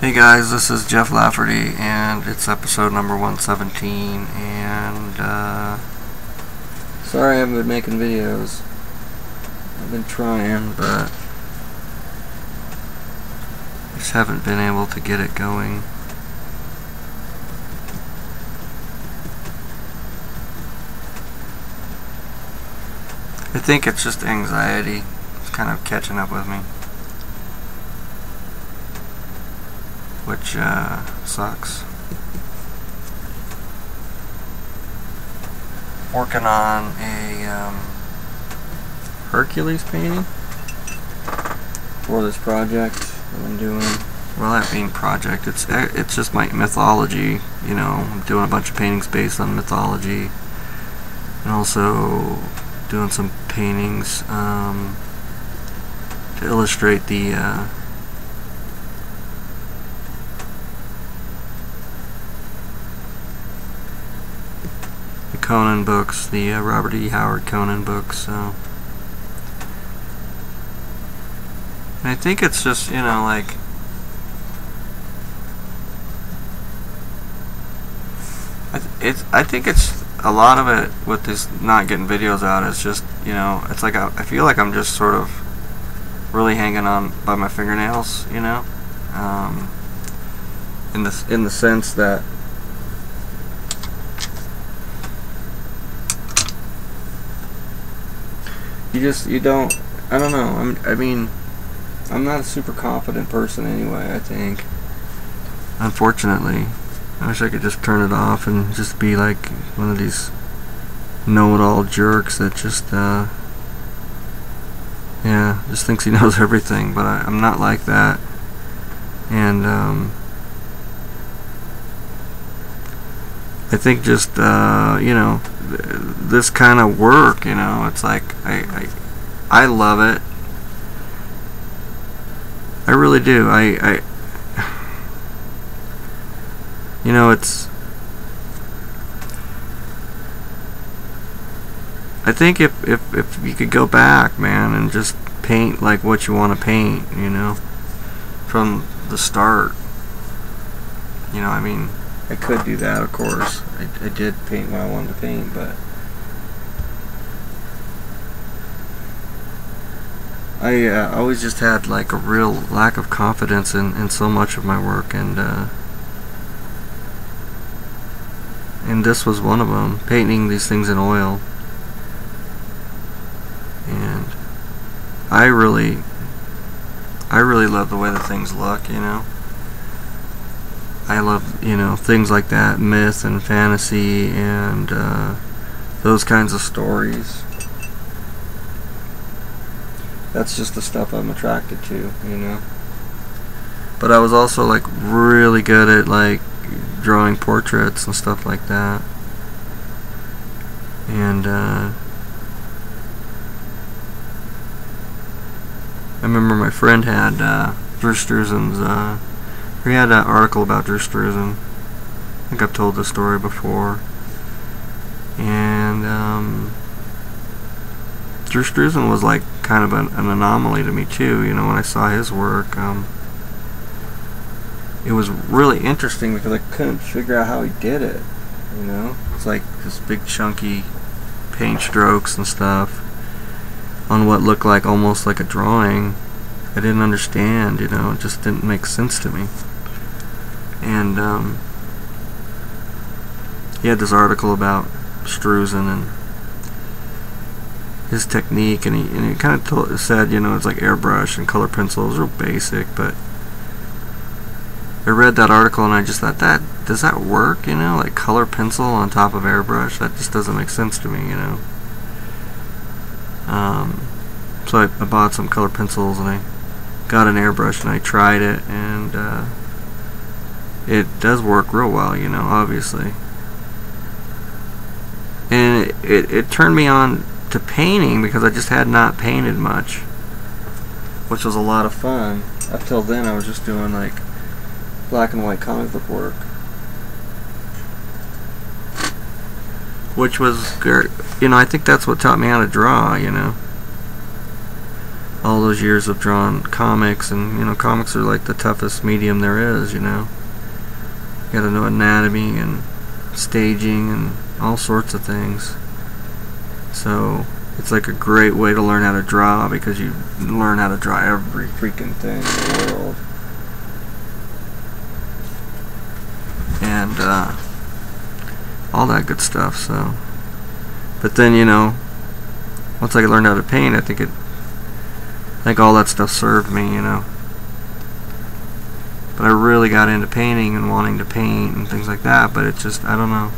Hey guys, this is Jeff Lafferty, and it's episode number 117, and, uh, sorry I haven't been making videos. I've been trying, but just haven't been able to get it going. I think it's just anxiety. It's kind of catching up with me. Which uh, sucks. Working on a um, Hercules painting for this project I'm doing. Well, that being project, it's eh, it's just my mythology. You know, I'm doing a bunch of paintings based on mythology, and also doing some paintings um, to illustrate the uh, Conan books, the uh, Robert E. Howard Conan books. So. And I think it's just, you know, like. I, it's, I think it's a lot of it with this not getting videos out is just, you know, it's like I, I feel like I'm just sort of really hanging on by my fingernails, you know? Um, in the, in the sense that you just you don't I don't know. I'm, I mean I'm not a super confident person anyway I think. Unfortunately. I wish I could just turn it off and just be like one of these know-it-all jerks that just uh yeah just thinks he knows everything but I, I'm not like that. And um I think just uh, you know this kind of work you know it's like I, I I love it. I really do. I I you know it's I think if, if, if you could go back man and just paint like what you want to paint you know from the start. You know I mean I could do that, of course. I, I did paint what I wanted to paint, but I uh, always just had like a real lack of confidence in, in so much of my work, and uh, and this was one of them. Painting these things in oil, and I really, I really love the way the things look, you know. I love, you know, things like that, myth and fantasy and uh, those kinds of stories. That's just the stuff I'm attracted to, you know. But I was also like really good at like drawing portraits and stuff like that. And uh, I remember my friend had uh, Drew Struzan's uh, we had an article about Drew Struzan. I think I've told this story before. And um, Drew Struzan was like kind of an, an, anomaly to me too. You know, when I saw his work, um, it was really interesting because I couldn't figure out how he did it. You know, it's like this big chunky paint strokes and stuff on what looked like almost like a drawing. I didn't understand, you know, it just didn't make sense to me. And um, he had this article about Struzan and his technique, and he, and he kind of said, you know, it's like airbrush and color pencils, real basic, but I read that article and I just thought, that does that work, you know, like color pencil on top of airbrush? That just doesn't make sense to me, you know. Um, so I, I bought some color pencils and I got an airbrush and I tried it and uh, it does work real well, you know, obviously. And it, it, it turned me on to painting because I just had not painted much, which was a lot of fun. Up till then, I was just doing like black and white comic book work, which was, you know, I think that's what taught me how to draw, you know. All those years of drawing comics, and you know, comics are like the toughest medium there is. You know, you got to know anatomy and staging and all sorts of things. So it's like a great way to learn how to draw because you learn how to draw every freaking thing in the world. And uh, all that good stuff. So, but then you know, once I learned how to paint, I think it, think all that stuff served me. You know. But I really got into painting and wanting to paint and things like that. But it just, I don't know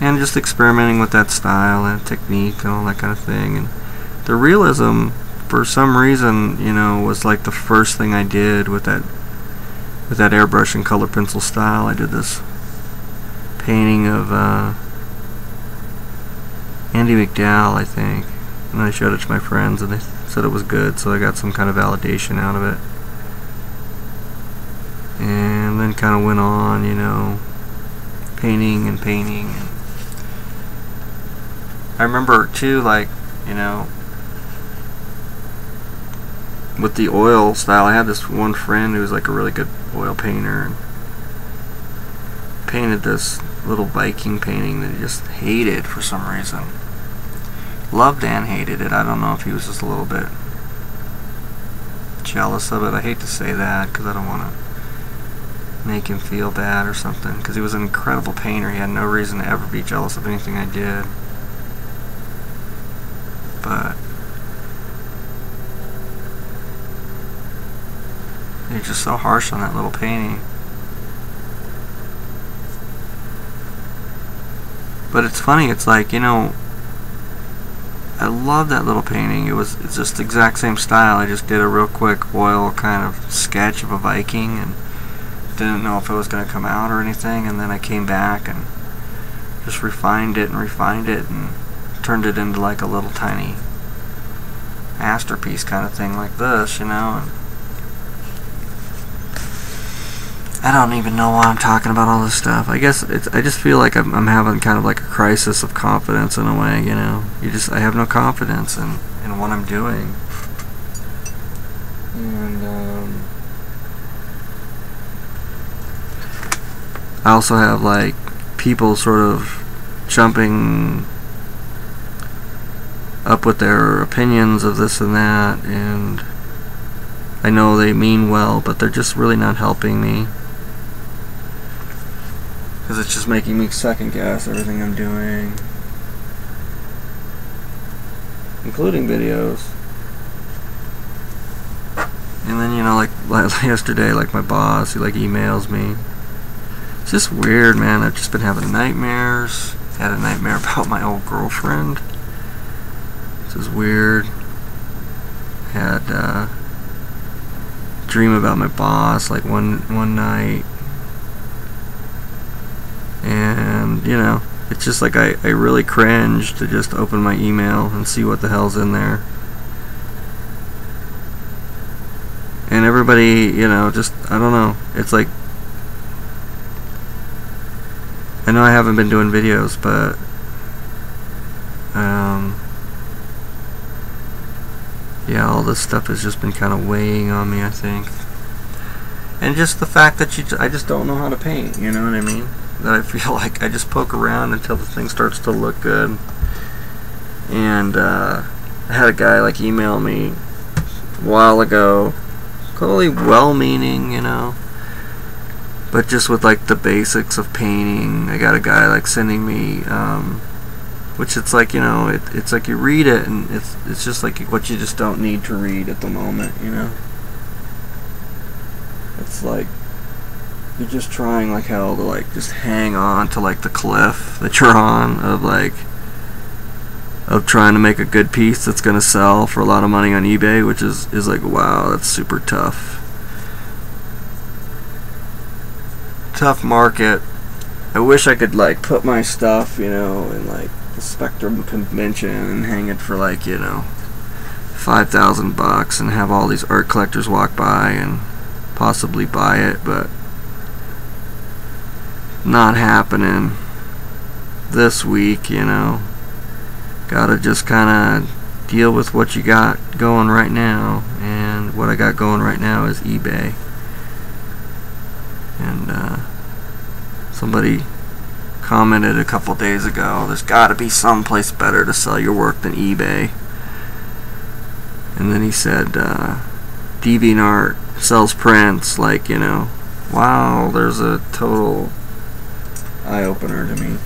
and just experimenting with that style and technique and all that kind of thing. And the realism, for some reason, you know, was like the first thing I did with that with that airbrush and color pencil style. I did this painting of uh, Andie MacDowell, I think, and I showed it to my friends, and they said it was good, so I got some kind of validation out of it. And then kind of went on, you know, painting and painting and I remember too, like, you know, with the oil style, I had this one friend who was like a really good oil painter and painted this little Viking painting that he just hated for some reason. Loved and hated it. I don't know if he was just a little bit jealous of it. I hate to say that because I don't want to make him feel bad or something because he was an incredible painter. He had no reason to ever be jealous of anything I did but you're just so harsh on that little painting. But it's funny, it's like, you know, I love that little painting. It was it's just the exact same style. I just did a real quick oil kind of sketch of a Viking and didn't know if it was going to come out or anything and then I came back and just refined it and refined it and turned it into like a little tiny masterpiece kind of thing like this, you know. And I don't even know why I'm talking about all this stuff. I guess it's. I just feel like I'm, I'm having kind of like a crisis of confidence in a way, you know. You just I have no confidence in in what I'm doing. And um, I also have like people sort of jumping up with their opinions of this and that, and I know they mean well, but they're just really not helping me. Because it's just making me second guess everything I'm doing. Including videos. And then, you know, like, like yesterday, like my boss, he like emails me. It's just weird, man. I've just been having nightmares. Had a nightmare about my old girlfriend This is weird. Had uh, dream about my boss like one one night, and you know, it's just like I I really cringe to just open my email and see what the hell's in there. And everybody, you know, just I don't know. It's like I know I haven't been doing videos, but um, yeah, all this stuff has just been kind of weighing on me, I think. And just the fact that you, I just don't know how to paint, you know what I mean? That I feel like I just poke around until the thing starts to look good. And uh, I had a guy like email me a while ago, totally well-meaning, you know, but just with like the basics of painting. I got a guy like sending me um, which it's like you know it, it's like you read it and it's it's just like what you just don't need to read at the moment you know it's like you're just trying like hell to like just hang on to like the cliff that you're on of like of trying to make a good piece that's gonna sell for a lot of money on eBay which is is like wow that's super tough. Tough market. I wish I could like put my stuff you know in like the Spectrum convention and hang it for like, you know, 5,000 bucks and have all these art collectors walk by and possibly buy it, but not happening this week, you know. Gotta just kind of deal with what you got going right now. And what I got going right now is eBay. And uh, somebody commented a couple days ago, there's got to be some place better to sell your work than eBay. And then he said, uh, DeviantArt sells prints, like, you know, wow, there's a total eye-opener to me.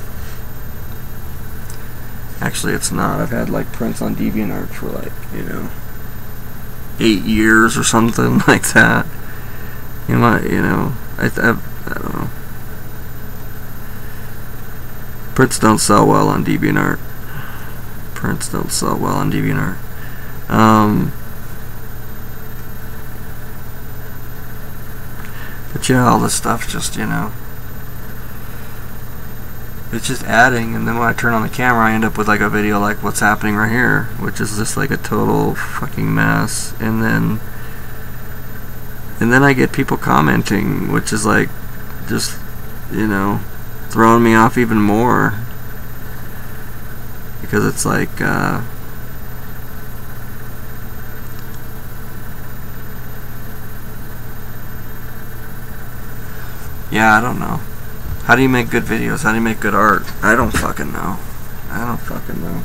Actually, it's not. I've had, like, prints on DeviantArt for, like, you know, eight years or something like that. You know, you know, I, I, I don't know. Prints don't sell well on DeviantArt. Prints don't sell well on DeviantArt. Um, but yeah, all this stuff just, you know, it's just adding, and then when I turn on the camera, I end up with like a video like what's happening right here, which is just like a total fucking mess. And then, and then I get people commenting, which is like, just, you know, throwing me off even more. Because it's like, uh, Yeah, I don't know. How do you make good videos? How do you make good art? I don't fucking know. I don't fucking know.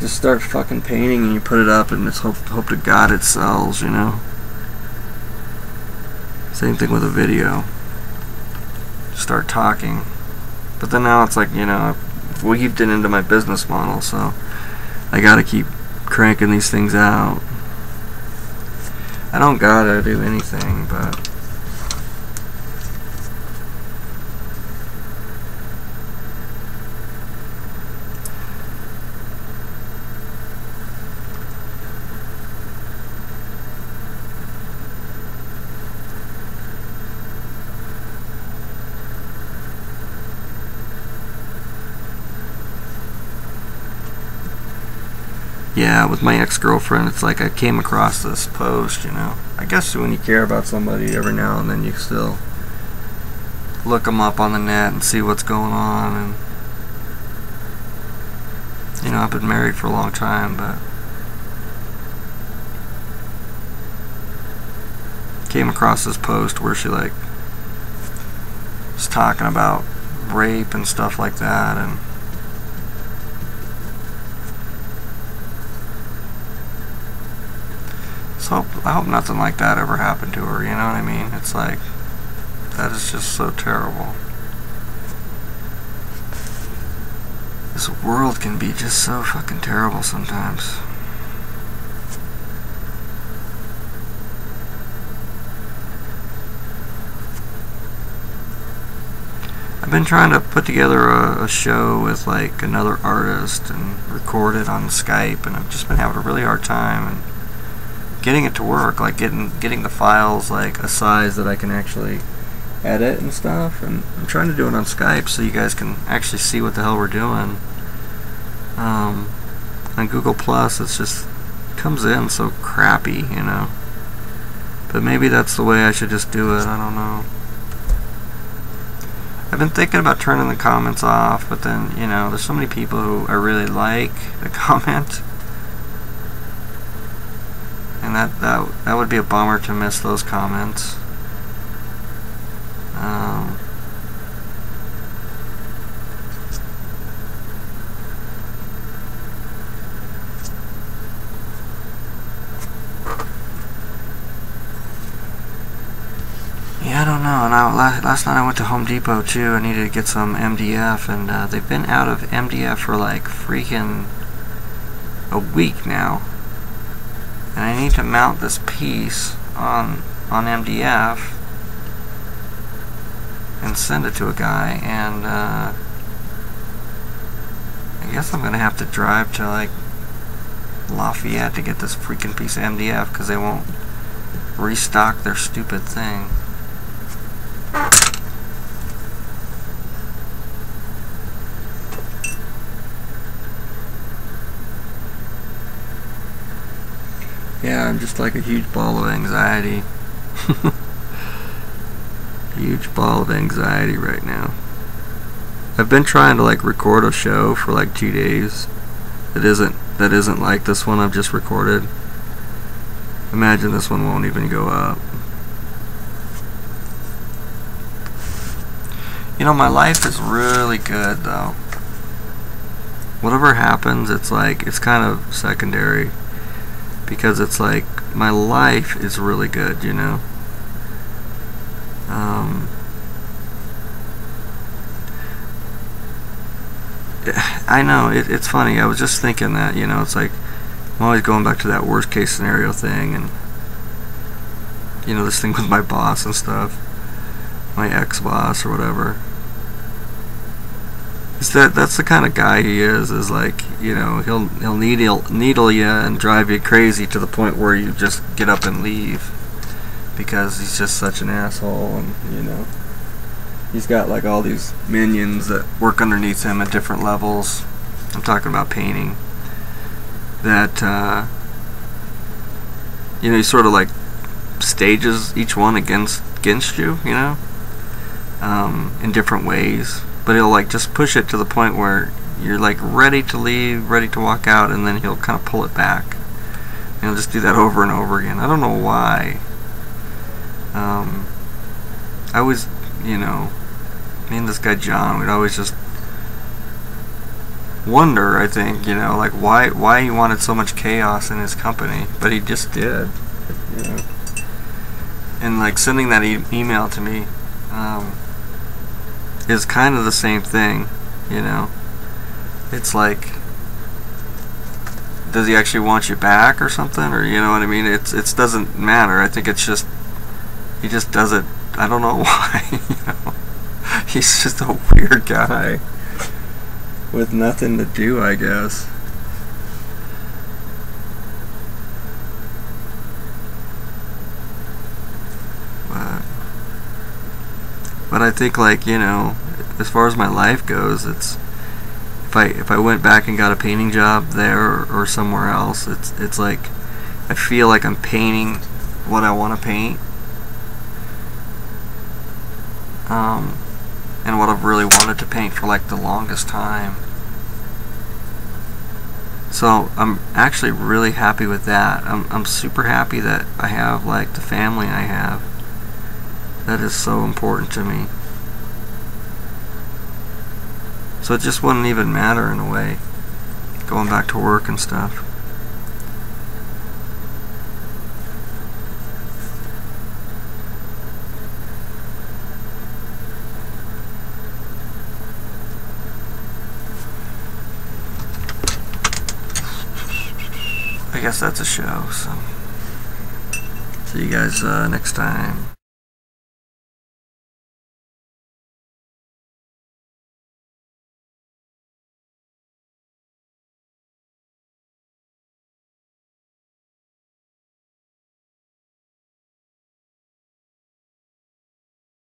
Just start fucking painting and you put it up and just hope, hope to God it sells, you know? Same thing with a video. Start talking. But then now it's like, you know, I've weaved it into my business model, so I gotta keep cranking these things out. I don't gotta do anything, but yeah, with my ex-girlfriend, it's like I came across this post, you know. I guess when you care about somebody, every now and then you still look them up on the net and see what's going on. And you know, I've been married for a long time, but came across this post where she like was talking about rape and stuff like that, and hope I hope nothing like that ever happened to her. You know what I mean? It's like that is just so terrible. This world can be just so fucking terrible sometimes. I've been trying to put together a, a, show with like another artist and record it on Skype and I've just been having a really hard time and getting it to work, like getting getting the files like a size that I can actually edit and stuff. And I'm trying to do it on Skype so you guys can actually see what the hell we're doing. Um, on Google Plus, it's just comes in so crappy, you know. But maybe that's the way I should just do it. I don't know. I've been thinking about turning the comments off, but then, you know, there's so many people who I really like the comment and that, that, that would be a bummer to miss those comments. Um, Yeah, I don't know. And I, last night I went to Home Depot too. I needed to get some MDF, and uh, they've been out of MDF for like freaking a week now and I need to mount this piece on on MDF and send it to a guy and uh, I guess I'm gonna have to drive to like Lafayette to get this freaking piece of MDF because they won't restock their stupid thing. Yeah, I'm just like a huge ball of anxiety. huge ball of anxiety right now. I've been trying to like record a show for like two days that isn't that isn't like this one I've just recorded. Imagine this one won't even go up. You know, my life is really good though. Whatever happens, it's like, it's kind of secondary. Because it's like, my life is really good, you know? Um, I know, it, it's funny. I was just thinking that, you know, it's like, I'm always going back to that worst case scenario thing and, you know, this thing with my boss and stuff. My ex-boss or whatever. That that's the kind of guy he is. Is like you know he'll he'll needle needle you and drive you crazy to the point where you just get up and leave because he's just such an asshole and you know he's got like all these minions that work underneath him at different levels. I'm talking about painting. That uh, you know he sort of like stages each one against against you. You know, um, in different ways but he'll like just push it to the point where you're like ready to leave, ready to walk out, and then he'll kind of pull it back. And he'll just do that over and over again. I don't know why. Um, I always, you know, me and this guy John, we'd always just wonder. I think, you know, like why why he wanted so much chaos in his company, but he just did. You know. And like sending that e email to me. Um, is kind of the same thing, you know. It's like does he actually want you back or something or you know what I mean? It's it doesn't matter. I think it's just he just does it I don't know why, you know. He's just a weird guy with nothing to do, I guess. But I think like, you know, as far as my life goes, it's if I if I went back and got a painting job there or, or somewhere else, it's it's like I feel like I'm painting what I want to paint. Um, and what I've really wanted to paint for like the longest time. So I'm actually really happy with that. I'm, I'm super happy that I have like the family I have. That is so important to me. So it just wouldn't even matter in a way, going back to work and stuff. I guess that's a show, so see you guys uh, next time.